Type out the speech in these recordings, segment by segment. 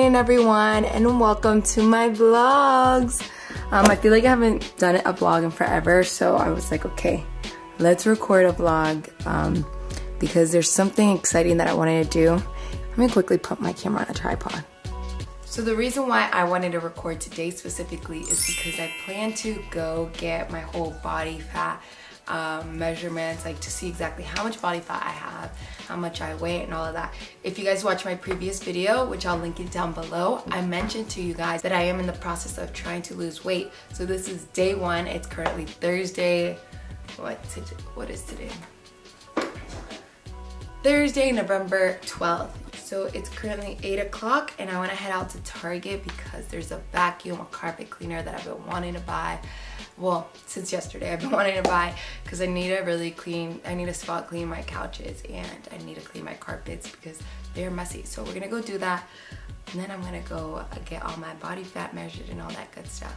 Morning everyone and welcome to my vlogs. Um, I feel like I haven't done a vlog in forever so I was like okay let's record a vlog um, because there's something exciting that I wanted to do. Let me quickly put my camera on a tripod. So the reason why I wanted to record today specifically is because I plan to go get my whole body fat um, measurements, like to see exactly how much body fat I have, how much I weigh, and all of that. If you guys watch my previous video, which I'll link it down below, I mentioned to you guys that I am in the process of trying to lose weight. So this is day one. It's currently Thursday. What, what is today? Thursday, November 12th. So it's currently 8 o'clock and I want to head out to Target because there's a vacuum, a carpet cleaner that I've been wanting to buy. Well, since yesterday I've been wanting to buy because I need to really clean, I need to spot clean my couches and I need to clean my carpets because they're messy. So we're going to go do that and then I'm going to go uh, get all my body fat measured and all that good stuff.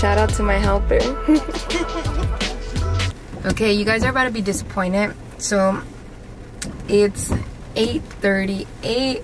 Shout out to my helper. okay, you guys are about to be disappointed. So it's 8.38.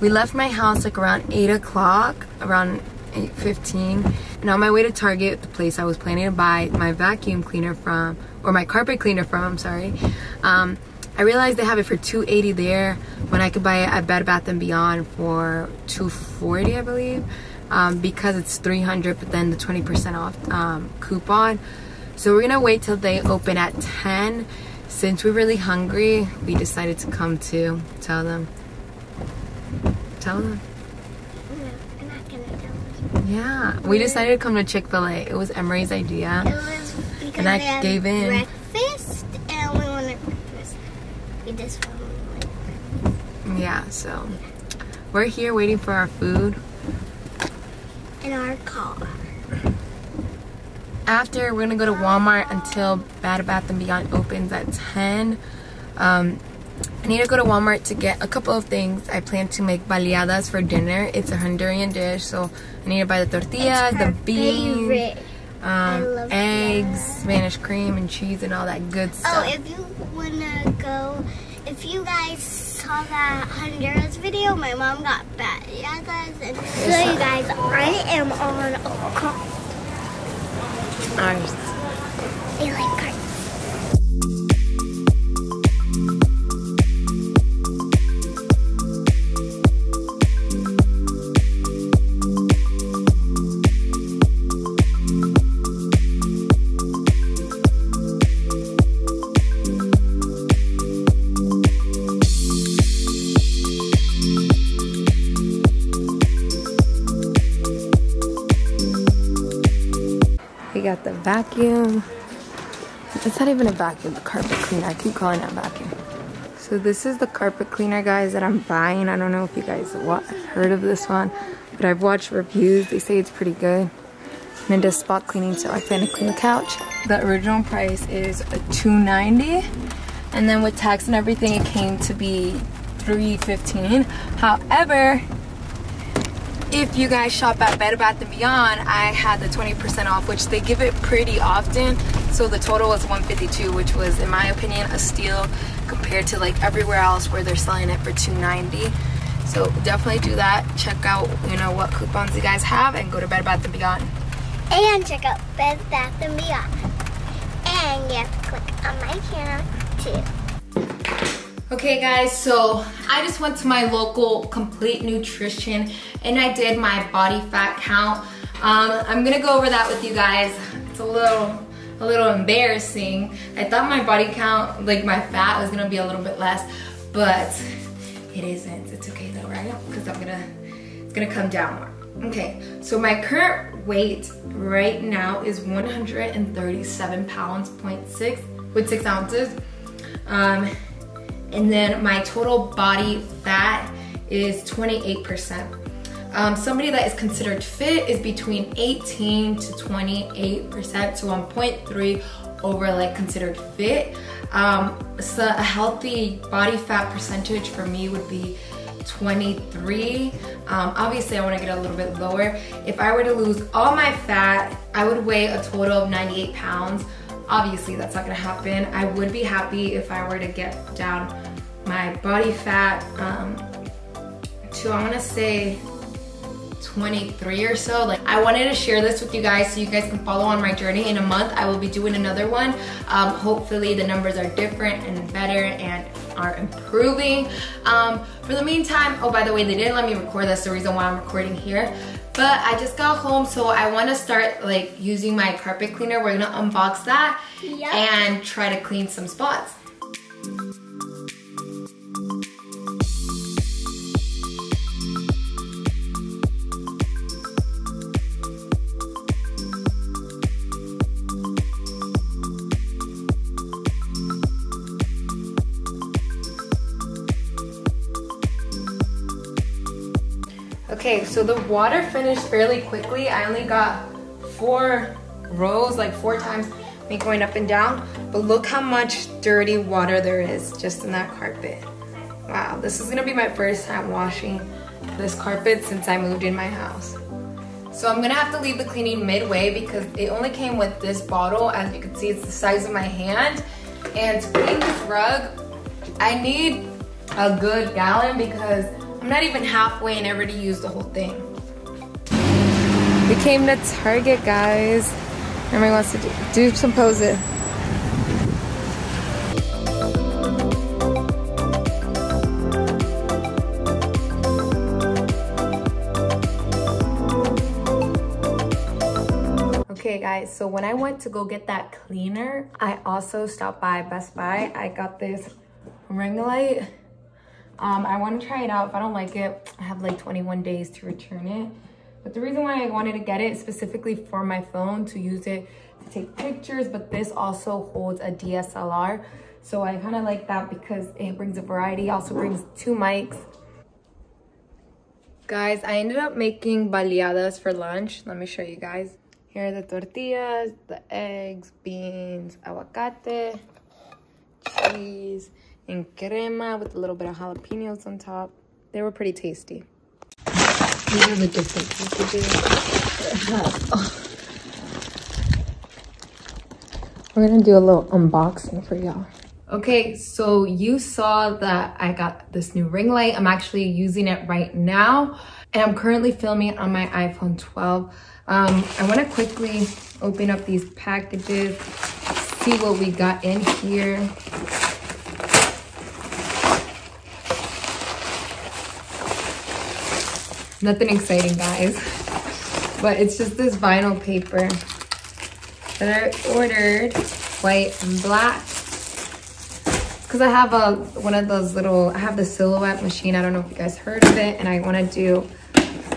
We left my house like around 8 o'clock, around 8.15. And on my way to Target, the place I was planning to buy my vacuum cleaner from, or my carpet cleaner from, I'm sorry. Um, I realized they have it for 280 there when I could buy it at Bed Bath & Beyond for 240 I believe um, because it's 300 but then the 20% off um, coupon so we're gonna wait till they open at 10 since we're really hungry we decided to come to tell them tell them yeah, we decided to come to Chick-fil-A. It was Emery's idea. It was because and I gave in. breakfast and we wanted breakfast. We just Yeah, so we're here waiting for our food in our car. After, we're gonna go to Walmart until Bed Bath & Beyond opens at 10. Um, I need to go to Walmart to get a couple of things. I plan to make baleadas for dinner. It's a Honduran dish, so I need to buy the tortillas, the beans, um, eggs, that. Spanish cream, and cheese, and all that good oh, stuff. Oh, if you wanna go, if you guys saw that Honduras video, my mom got baleadas, and so you guys, I am on a call. Ours. I like cartoons. Vacuum. It's not even a vacuum, the carpet cleaner. I keep calling it a vacuum. So this is the carpet cleaner, guys, that I'm buying. I don't know if you guys heard of this one, but I've watched reviews. They say it's pretty good. And it does spot cleaning, so I plan to clean the couch. The original price is $2.90, and then with tax and everything, it came to be $3.15. However, if you guys shop at Bed Bath & Beyond, I had the 20% off, which they give it pretty often. So the total was 152 which was, in my opinion, a steal compared to like everywhere else where they're selling it for 290 So definitely do that. Check out, you know, what coupons you guys have and go to Bed Bath & Beyond. And check out Bed Bath & Beyond. And you have to click on my channel too. Okay guys, so I just went to my local Complete Nutrition and I did my body fat count. Um, I'm gonna go over that with you guys. It's a little, a little embarrassing. I thought my body count, like my fat was gonna be a little bit less, but it isn't. It's okay though, right? Because I'm gonna, it's gonna come down more. Okay, so my current weight right now is 137 pounds, 0.6, with six ounces. Um, and then my total body fat is 28%. Um, somebody that is considered fit is between 18 to 28%, so I'm 0.3 over like considered fit. Um, so a healthy body fat percentage for me would be 23. Um, obviously, I want to get a little bit lower. If I were to lose all my fat, I would weigh a total of 98 pounds. Obviously, that's not gonna happen. I would be happy if I were to get down my body fat um, to, I wanna say, 23 or so. Like I wanted to share this with you guys so you guys can follow on my journey. In a month, I will be doing another one. Um, hopefully the numbers are different and better and are improving. Um, for the meantime, oh, by the way, they didn't let me record. That's the reason why I'm recording here. But I just got home, so I want to start like using my carpet cleaner. We're gonna unbox that yep. and try to clean some spots. Okay, so the water finished fairly quickly. I only got four rows, like four times me going up and down. But look how much dirty water there is just in that carpet. Wow, this is gonna be my first time washing this carpet since I moved in my house. So I'm gonna have to leave the cleaning midway because it only came with this bottle. As you can see, it's the size of my hand. And to clean this rug, I need a good gallon because I'm not even halfway and I already used the whole thing. We came to Target, guys. Everybody wants to do, do some poses. Okay guys, so when I went to go get that cleaner, I also stopped by Best Buy. I got this ring light um, I want to try it out. If I don't like it, I have like 21 days to return it. But the reason why I wanted to get it specifically for my phone to use it to take pictures, but this also holds a DSLR. So I kind of like that because it brings a variety, also brings two mics. Guys, I ended up making baleadas for lunch. Let me show you guys. Here are the tortillas, the eggs, beans, aguacate, cheese, and crema with a little bit of jalapenos on top. They were pretty tasty. These are the different packages. We're gonna do a little unboxing for y'all. Okay, so you saw that I got this new ring light. I'm actually using it right now and I'm currently filming on my iPhone 12. Um, I wanna quickly open up these packages, see what we got in here. Nothing exciting, guys. But it's just this vinyl paper that I ordered, white and black. Because I have a one of those little, I have the silhouette machine. I don't know if you guys heard of it. And I want to do,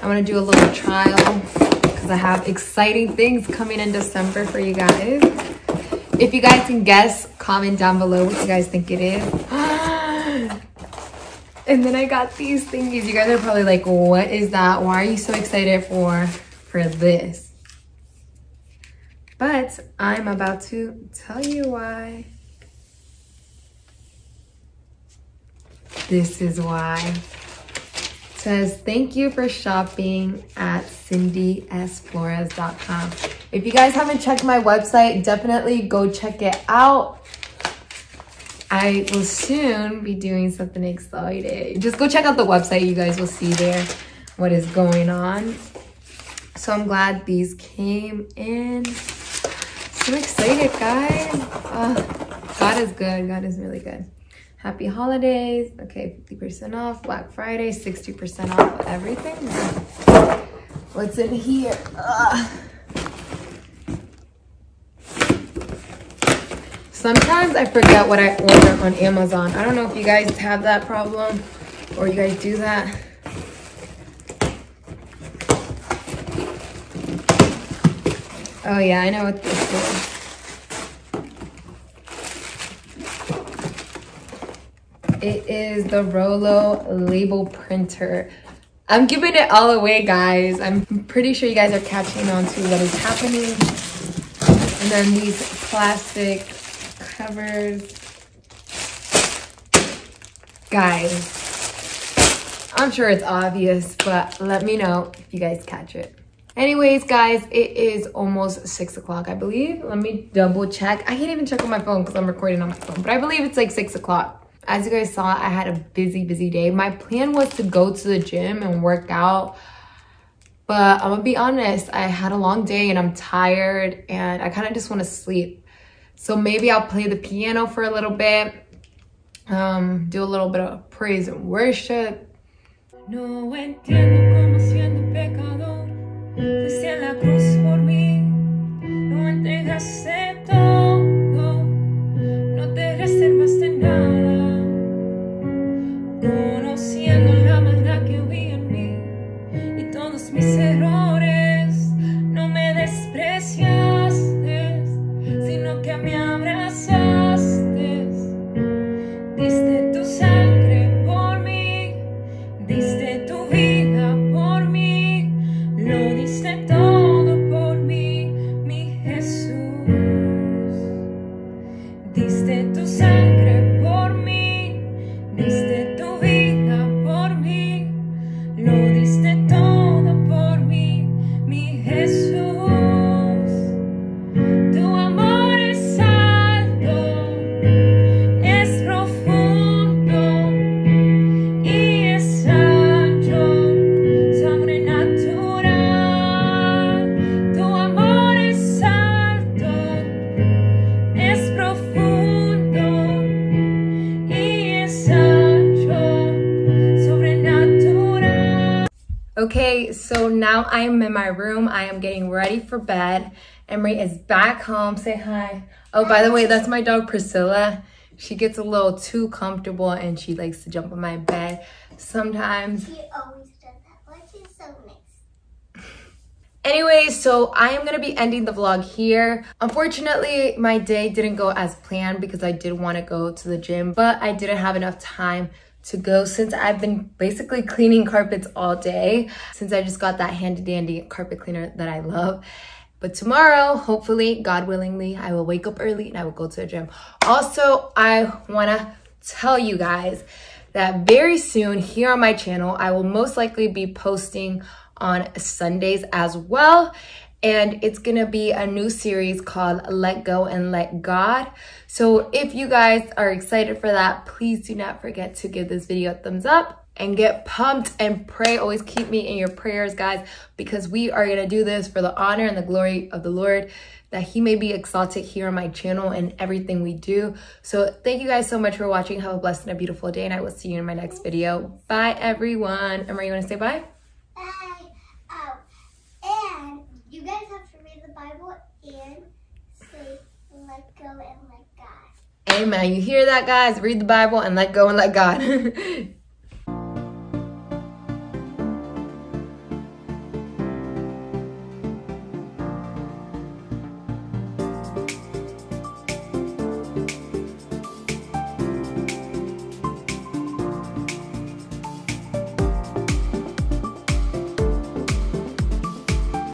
I want to do a little trial because I have exciting things coming in December for you guys. If you guys can guess, comment down below what you guys think it is. Oh, And then I got these thingies. You guys are probably like, what is that? Why are you so excited for, for this? But I'm about to tell you why. This is why. It says, thank you for shopping at cindysflores.com. If you guys haven't checked my website, definitely go check it out. I will soon be doing something exciting. Just go check out the website. You guys will see there what is going on. So I'm glad these came in. So excited, guys. God is good. God is really good. Happy holidays. Okay, 50% off. Black Friday, 60% off everything. What's in here? Sometimes I forget what I order on Amazon. I don't know if you guys have that problem or you guys do that. Oh yeah, I know what this is. It is the Rollo label printer. I'm giving it all away, guys. I'm pretty sure you guys are catching on to what is happening. And then these plastic covers. Guys, I'm sure it's obvious, but let me know if you guys catch it. Anyways, guys, it is almost six o'clock, I believe. Let me double check. I can't even check on my phone because I'm recording on my phone, but I believe it's like six o'clock. As you guys saw, I had a busy, busy day. My plan was to go to the gym and work out, but I'm gonna be honest, I had a long day and I'm tired and I kind of just want to sleep. So maybe I'll play the piano for a little bit, um, do a little bit of praise and worship. No entiendo cómo siendo pecador Fuiste en la cruz por mí, no entregaste I am in my room. I am getting ready for bed. Emery is back home. Say hi. Oh, by the way, that's my dog Priscilla. She gets a little too comfortable and she likes to jump on my bed sometimes. She always does that, which is so nice. Anyway, so I am gonna be ending the vlog here. Unfortunately, my day didn't go as planned because I did wanna go to the gym, but I didn't have enough time to go since I've been basically cleaning carpets all day since I just got that handy dandy carpet cleaner that I love. But tomorrow, hopefully, God willingly, I will wake up early and I will go to the gym. Also, I wanna tell you guys that very soon here on my channel, I will most likely be posting on Sundays as well. And it's gonna be a new series called Let Go and Let God. So if you guys are excited for that, please do not forget to give this video a thumbs up and get pumped and pray. Always keep me in your prayers, guys, because we are gonna do this for the honor and the glory of the Lord, that He may be exalted here on my channel and everything we do. So thank you guys so much for watching. Have a blessed and a beautiful day, and I will see you in my next video. Bye, everyone. Emma, you wanna say? Bye. Oh, and you guys have to read the Bible and say, let go and let God. Amen. You hear that, guys? Read the Bible and let go and let God.